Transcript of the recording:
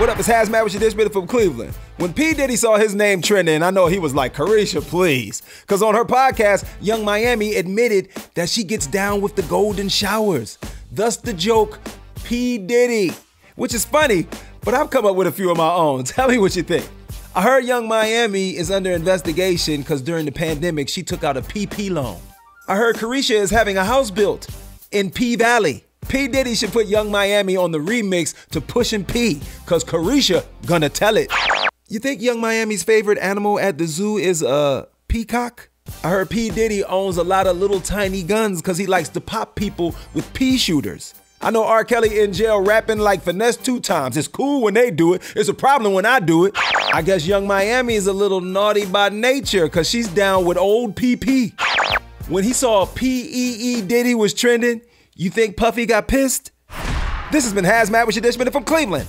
What up, it's HazMatt with your dish from Cleveland. When P. Diddy saw his name trending, I know he was like, Caresha, please. Because on her podcast, Young Miami admitted that she gets down with the golden showers. Thus the joke, P. Diddy. Which is funny, but I've come up with a few of my own. Tell me what you think. I heard Young Miami is under investigation because during the pandemic, she took out a PP loan. I heard Caresha is having a house built in P Valley. P. Diddy should put Young Miami on the remix to Pushin' P, cause Caresha gonna tell it. You think Young Miami's favorite animal at the zoo is a uh, peacock? I heard P. Diddy owns a lot of little tiny guns cause he likes to pop people with pea shooters. I know R. Kelly in jail rapping like finesse two times. It's cool when they do it. It's a problem when I do it. I guess Young Miami is a little naughty by nature cause she's down with old PP. When he saw P.E.E. Diddy was trending, you think Puffy got pissed? This has been HazMatt with your Dishman from Cleveland.